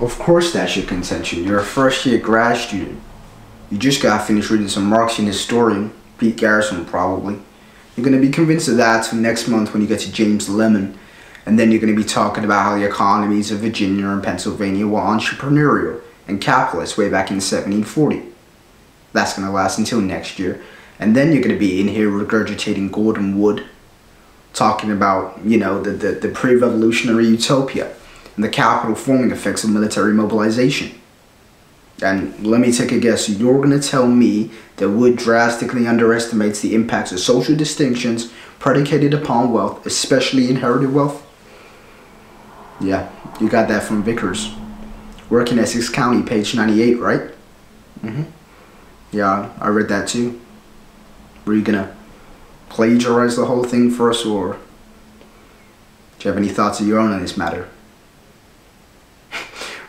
Of course that's your contention. You're a first year grad student. You just got finished reading some Marxian historian, Pete Garrison probably. You're going to be convinced of that next month when you get to James Lemon. And then you're going to be talking about how the economies of Virginia and Pennsylvania were entrepreneurial and capitalist way back in 1740. That's going to last until next year. And then you're going to be in here regurgitating Gordon Wood, talking about, you know, the, the, the pre-revolutionary utopia and the capital forming effects of military mobilization. And let me take a guess. You're going to tell me that Wood drastically underestimates the impacts of social distinctions predicated upon wealth, especially inherited wealth? Yeah, you got that from Vickers. Work in Essex County, page 98, right? Mm-hmm. Yeah, I read that too. Were you going to plagiarize the whole thing for us, or do you have any thoughts of your own on this matter?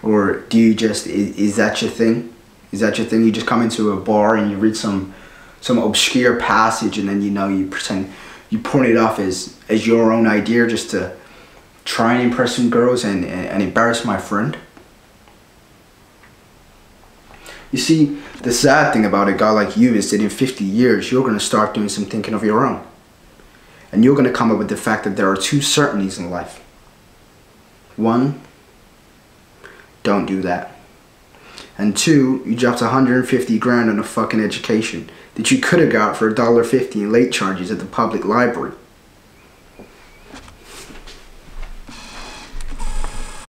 Or do you just is, is that your thing? Is that your thing? You just come into a bar and you read some some obscure passage and then you know you pretend you point it off as as your own idea just to try and impress some girls and, and, and embarrass my friend. You see, the sad thing about a guy like you is that in 50 years, you're going to start doing some thinking of your own. And you're going to come up with the fact that there are two certainties in life. One, don't do that. And two, you dropped 150 grand on a fucking education that you could have got for $1.50 in late charges at the public library.